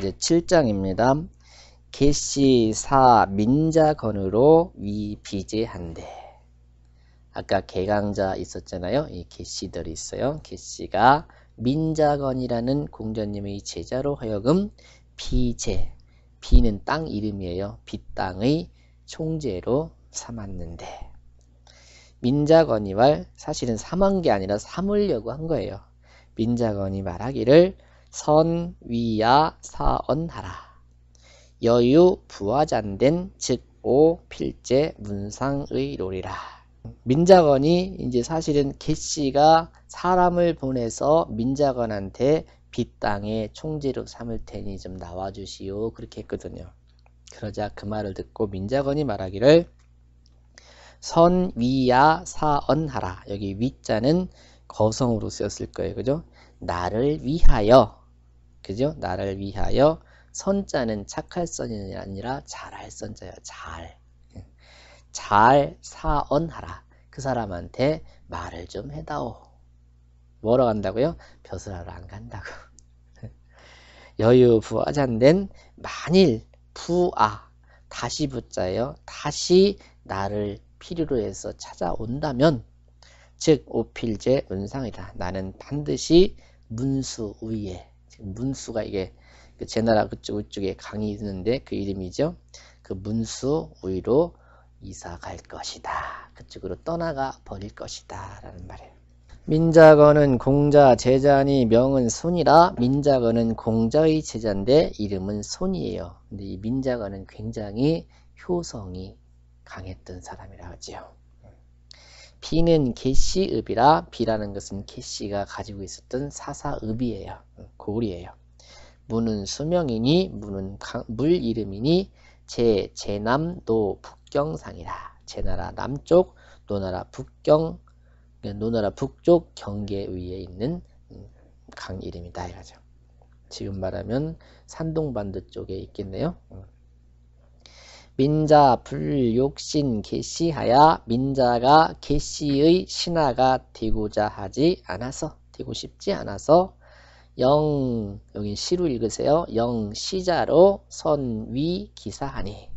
이제 7장입니다. 개시 사 민자건으로 위 비제한대. 아까 개강자 있었잖아요. 이 개시들이 있어요. 개시가 민자건이라는 공자님의 제자로 하여금 비제, 비는 땅 이름이에요. 빗땅의 총재로 삼았는데 민자건이 말 사실은 삼한 게 아니라 삼으려고 한 거예요. 민자건이 말하기를 선위야 사언하라. 여유 부화잔된 즉오 필제 문상의 롤이라. 민자건이 이제 사실은 개씨가 사람을 보내서 민자건한테 빗땅에 총재로 삼을 테니 좀 나와주시오 그렇게 했거든요. 그러자 그 말을 듣고 민자건이 말하기를 선위야 사언하라 여기 위자는 거성으로 쓰였을 거예요 그죠 나를 위하여 그죠 나를 위하여 선자는 착할 선이 아니라 잘할 선자예요 잘. 잘 사언하라. 그 사람한테 말을 좀 해다오. 뭐러 간다고요? 벼슬하러 안 간다고. 여유 부하잔된 만일 부아 다시 붙자예요. 다시 나를 필요로 해서 찾아온다면 즉 오필제 문상이다. 나는 반드시 문수 위에 문수가 이게 그 제나라 그쪽 쪽에 강이 있는데 그 이름이죠. 그 문수 위로 이사 갈 것이다. 그쪽으로 떠나가 버릴 것이다. 라는 말이에요. 민자건은 공자 제자니 명은 손이라 민자건은 공자의 제자인데 이름은 손이에요. 근데 이 민자건은 굉장히 효성이 강했던 사람이라 하지요. 비는 개시읍이라 비라는 것은 개시가 가지고 있었던 사사읍이에요. 고을이에요. 문은 수명이니 문은 물 이름이니 제 제남도 북경상이라 제나라 남쪽 노나라 북경 노나라 북쪽 경계 위에 있는 강 이름이다 이거죠. 지금 말하면 산동반도 쪽에 있겠네요. 민자 불욕신 개시하야 민자가 개시의 신하가 되고자 하지 않아서 되고 싶지 않아서 영 여기 시로 읽으세요. 영 시자로 선위 기사하니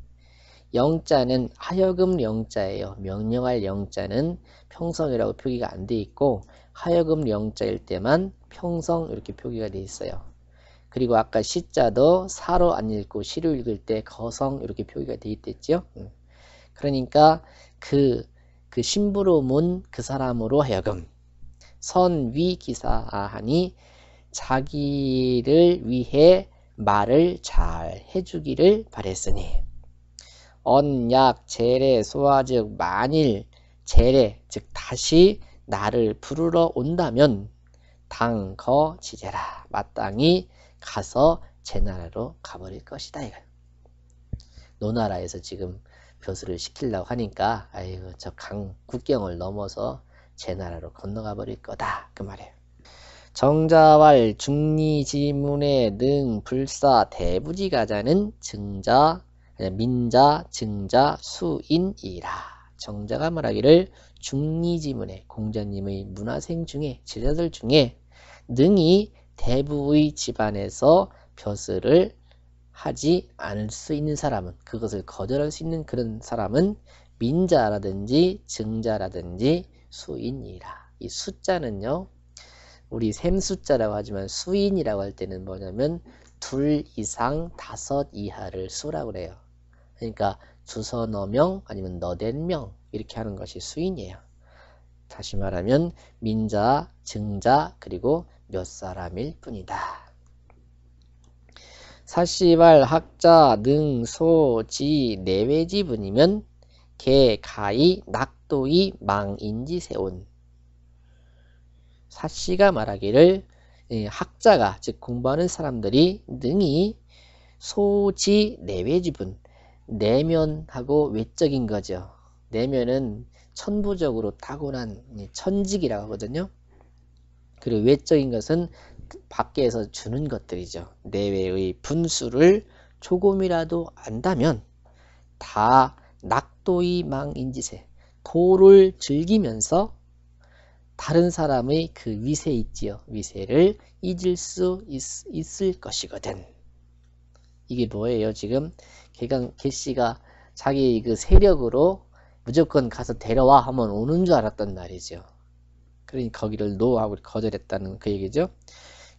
영자는 하여금 영자예요. 명령할 영자는 평성이라고 표기가 안 돼 있고 하여금 영자일 때만 평성 이렇게 표기가 돼 있어요. 그리고 아까 시자도 사로 안 읽고 시로 읽을 때 거성 이렇게 표기가 돼 있댔죠. 음. 그러니까 그, 그 심부름은 그 사람으로 하여금 선위 기사하니 자기를 위해 말을 잘 해주기를 바랬으니 언약 재래 소화즉 만일 재래 즉 다시 나를 부르러 온다면 당거 지제라 마땅히 가서 제 나라로 가버릴 것이다 이거 노나라에서 지금 벼슬을 시키려고 하니까 아이고 저 강 국경을 넘어서 제 나라로 건너가 버릴 거다 그 말이에요. 정자왈 중리지문에 능 불사 대부지가자는 증자 민자 증자 수인이라. 정자가 말하기를 중리지문에 공자님의 문화생 중에 제자들 중에 능이 대부의 집안에서 벼슬을 하지 않을 수 있는 사람은 그것을 거절할 수 있는 그런 사람은 민자라든지 증자라든지 수인이라 이 숫자는요 우리 샘숫자라고 하지만 수인이라고 할 때는 뭐냐면 둘 이상 다섯 이하를 수라고 그래요. 그러니까 주서 너 명 아니면 너된 명 이렇게 하는 것이 수인이에요. 다시 말하면 민자, 증자 그리고 몇 사람일 뿐이다. 사시발 학자 능소지 내외지분이면 개 가이 낙도이 망인지 세온 사씨가 말하기를 학자가 즉 공부하는 사람들이 능히 소지 내외지분 내면하고 외적인 거죠. 내면은 천부적으로 타고난 천직이라고 하거든요. 그리고 외적인 것은 밖에서 주는 것들이죠. 내외의 분수를 조금이라도 안다면 다 낙도의 망인지세 도를 즐기면서 다른 사람의 그 위세 있지요. 위세를 잊을 수 있, 을 것이거든. 이게 뭐예요 지금 걔가 개씨가 자기 그 세력으로 무조건 가서 데려와 하면 오는 줄 알았단 말이죠. 그러니 거기를 노 하고 거절했다는 그 얘기죠.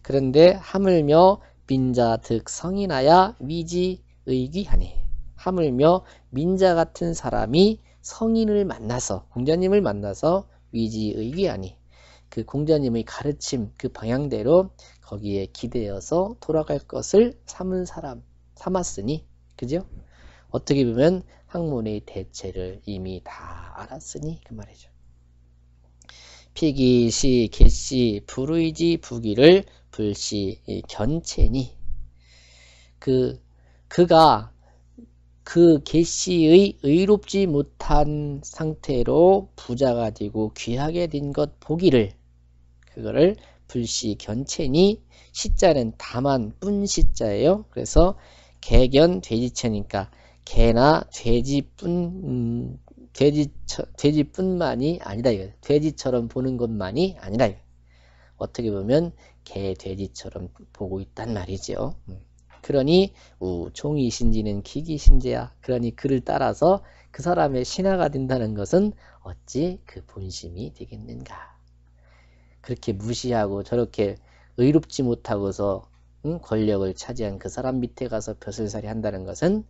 그런데 하물며 민자 득 성인하야 위지 의기하니 하물며 민자 같은 사람이 성인을 만나서 공자님을 만나서 위지 의기하니 그 공자님의 가르침 그 방향대로 거기에 기대어서 돌아갈 것을 삼은 사람 삼았으니 그죠? 어떻게 보면 학문의 대체를 이미 다 알았으니 그 말이죠. 피기시 개시 불의지 부기를 불시 견체니 그 그가 그 개시의 의롭지 못한 상태로 부자가 되고 귀하게 된 것 보기를 그거를 불시 견체니 시자는 다만 뿐 시자예요. 그래서 개견 돼지체니까 개나 돼지뿐 음, 돼지 돼지뿐만이 아니다 이거 돼지처럼 보는 것만이 아니라 이거. 어떻게 보면 개 돼지처럼 보고 있단 말이죠. 음. 그러니 우 종이 신지는 기기 신제야. 그러니 그를 따라서 그 사람의 신하가 된다는 것은 어찌 그 본심이 되겠는가? 그렇게 무시하고 저렇게 의롭지 못하고서 응? 권력을 차지한 그 사람 밑에 가서 벼슬살이 한다는 것은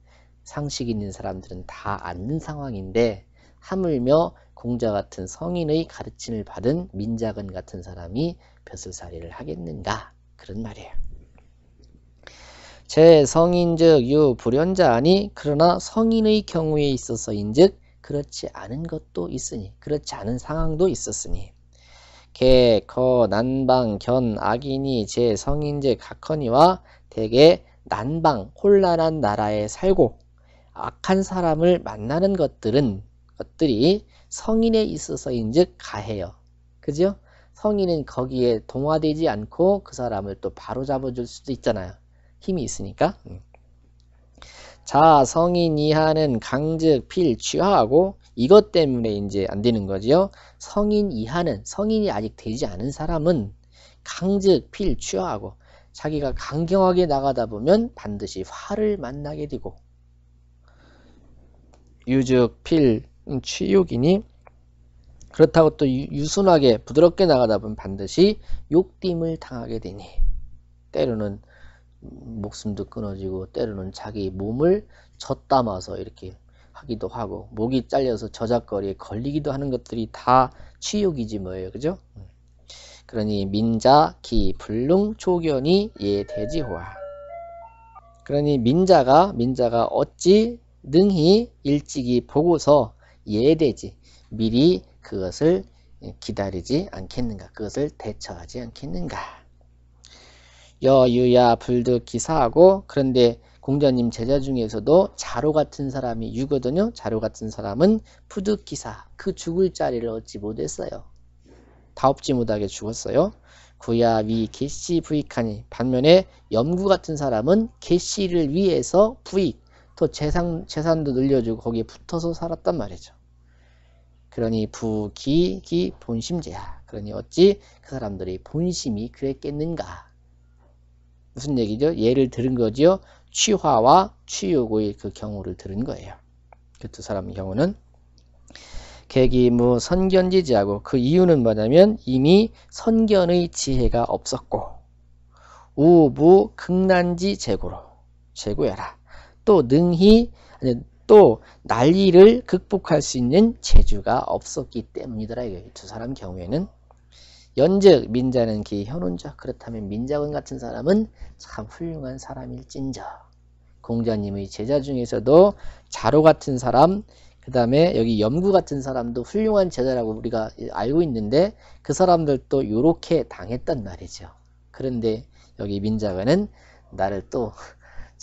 상식 있는 사람들은 다 아는 상황인데 하물며 공자 같은 성인의 가르침을 받은 민자근 같은 사람이 벼슬살이를 하겠는가 그런 말이에요. 제 성인즉 유 불연자아니 그러나 성인의 경우에 있어서인즉 그렇지 않은 것도 있으니 그렇지 않은 상황도 있었으니 개, 거, 난방, 견, 악인이 제 성인제 각허니와 대개 난방, 혼란한 나라에 살고 악한 사람을 만나는 것들은 것들이 성인에 있어서인즉 가해요. 그죠? 성인은 거기에 동화되지 않고 그 사람을 또 바로 잡아 줄 수도 있잖아요. 힘이 있으니까. 음. 자, 성인 이하는 강즉 필 취하하고 이것 때문에 이제 안 되는 거지요. 성인 이하는 성인이 아직 되지 않은 사람은 강즉 필 취하하고 자기가 강경하게 나가다 보면 반드시 화를 만나게 되고 유즉 필 취욕이니 그렇다고 또 유순하게 부드럽게 나가다 보면 반드시 욕됨을 당하게 되니 때로는 목숨도 끊어지고 때로는 자기 몸을 젖담아서 이렇게 하기도 하고 목이 잘려서 저작거리에 걸리기도 하는 것들이 다 취욕이지 뭐예요. 그죠? 그러니 민자 기 불능 초견이 예 대지호아. 그러니 민자가 민자가 어찌 능히 일찍이 보고서 예대지 미리 그것을 기다리지 않겠는가 그것을 대처하지 않겠는가 여유야 불득 기사하고 그런데 공자님 제자 중에서도 자로 같은 사람이 유거든요. 자로 같은 사람은 푸득 기사 그 죽을 자리를 얻지 못했어요. 다업지 못하게 죽었어요. 구야 위 개씨 부익하니 반면에 염구 같은 사람은 개씨를 위해서 부익 또 재산, 재산도 늘려주고 거기에 붙어서 살았단 말이죠. 그러니 부기기 본심제야. 그러니 어찌 그 사람들이 본심이 그랬겠는가. 무슨 얘기죠? 예를 들은 거지요. 취화와 취욕의 그 경우를 들은 거예요. 그 두 사람 경우는 계기무 선견지지하고 그 이유는 뭐냐면 이미 선견의 지혜가 없었고 우부 극난지 재고로 재고해라. 또 능히 또 난리를 극복할 수 있는 재주가 없었기 때문이더라 이거예요. 두 사람 경우에는. 연즉 민자는 기 현혼자. 그렇다면 민자군 같은 사람은 참 훌륭한 사람일진저. 공자님의 제자 중에서도 자로 같은 사람 그 다음에 여기 염구 같은 사람도 훌륭한 제자라고 우리가 알고 있는데 그 사람들도 요렇게 당했단 말이죠. 그런데 여기 민자관은 나를 또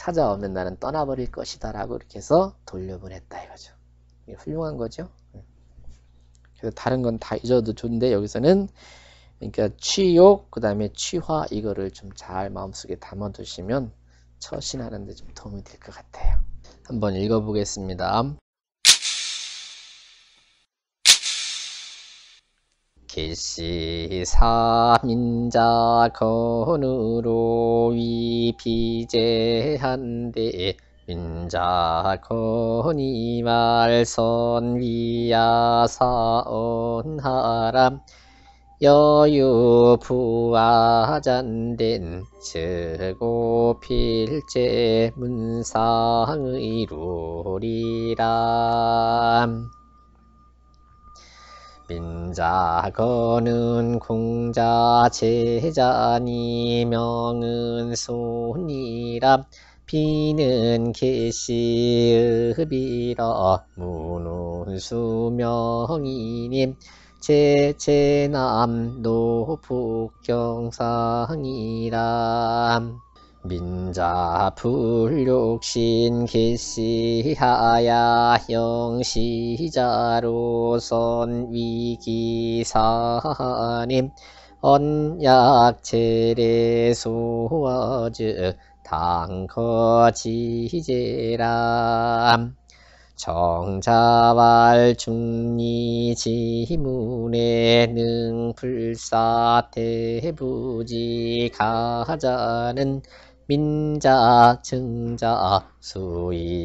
찾아오면 나는 떠나버릴 것이다 라고 이렇게 해서 돌려보냈다 이거죠 훌륭한 거죠 그래서 다른 건 다 잊어도 좋은데 여기서는 그러니까 취욕, 그 다음에 취화 이거를 좀 잘 마음속에 담아두시면 처신하는 데 좀 도움이 될 것 같아요. 한번 읽어보겠습니다. 개 기시사민자 건으로 위비제한데 민자 건이 말선 위야 사언하람 여유 부하잔된 즉고 필제 문상의루리라 민자 거는 공자 제자니 명은 손이라 비는 계시읍이라 무는 수명이님 제제남도 북경상이라 민자 불욕신 기시하야 영시자로선 위기사님 언약체례 소와즈 당거지제람 정자왈 중리 지문에 능불사 대부지 가자는 민자 증자 수인이라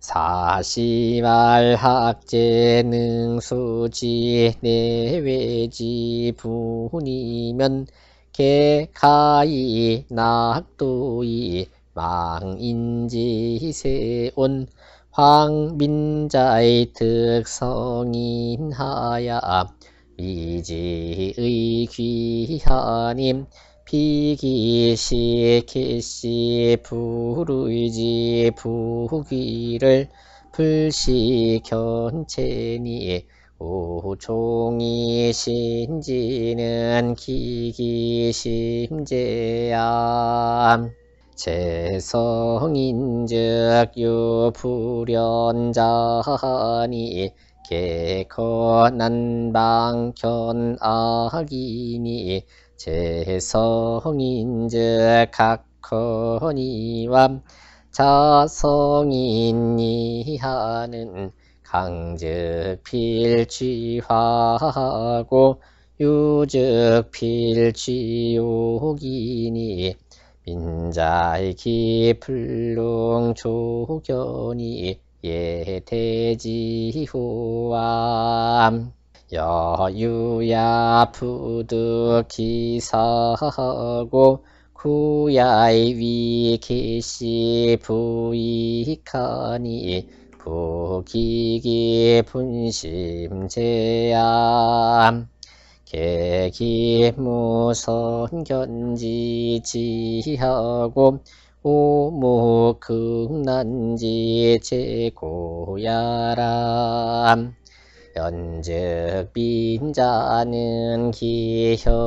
사시말 학제능 수지 내외지 분이면 개가이 낙도이 망인지세온 황민자의 특성인하야 미지의 귀하님 비기시 기시 부르이지 부귀를 불시 견체니. 오종이 신지는 기기심제야 재성인즉 유불연자니 개커난방견악이니 재성인즉 각허니와 자성인이 하는 강즉 필취화하고 유즉 필취욕이니 민자의 기풀릉 조견이 예대지후암 여유야 푸득기사하고 구야의 위기시 부익하니 부기기 분심제암 개기무선견지지하고 오무극난지 제고야람. 연즉 빈자는 기현혼점